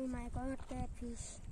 Oh my god, that fish.